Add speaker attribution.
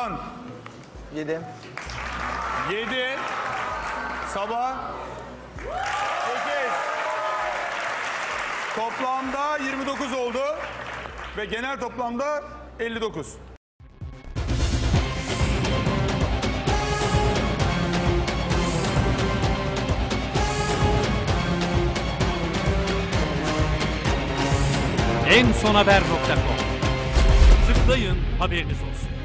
Speaker 1: 7.
Speaker 2: 7. Sabah. 8. Toplamda 29 oldu. Ve genel toplamda 59.
Speaker 3: en son haber.com. Tıklayın haberiniz olsun.